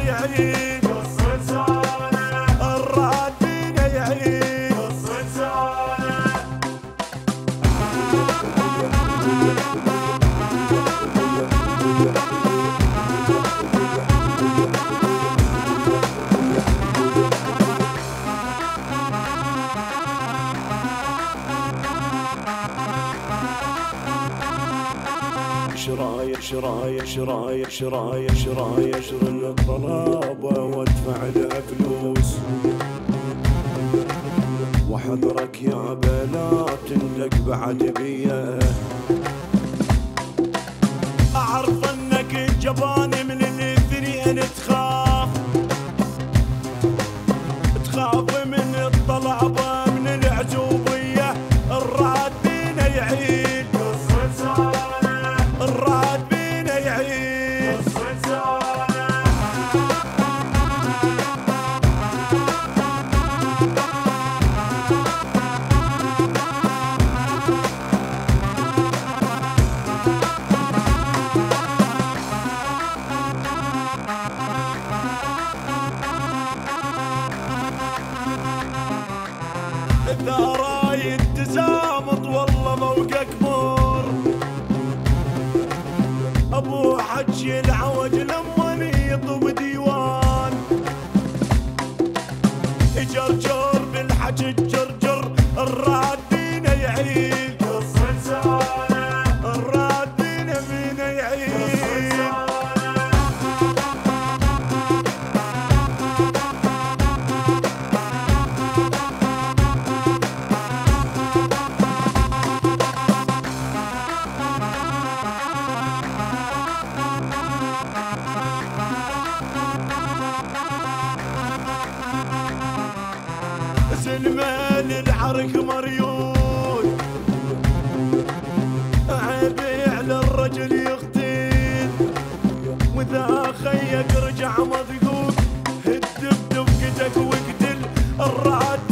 بينا يعيد شراير شراير شراير شراير شراير شرن الطلابة وادفع لها فلوس وحذرك يا بلا تندق بعد بيه أعرف أنك جبان من الاثنين تخاف Yes. حجي العوج لما سلمان العرك مريون. عيبي على الرجل يغتيل وإذا خيك رجع مضغوط هد بدفقتك واقتل. الرعد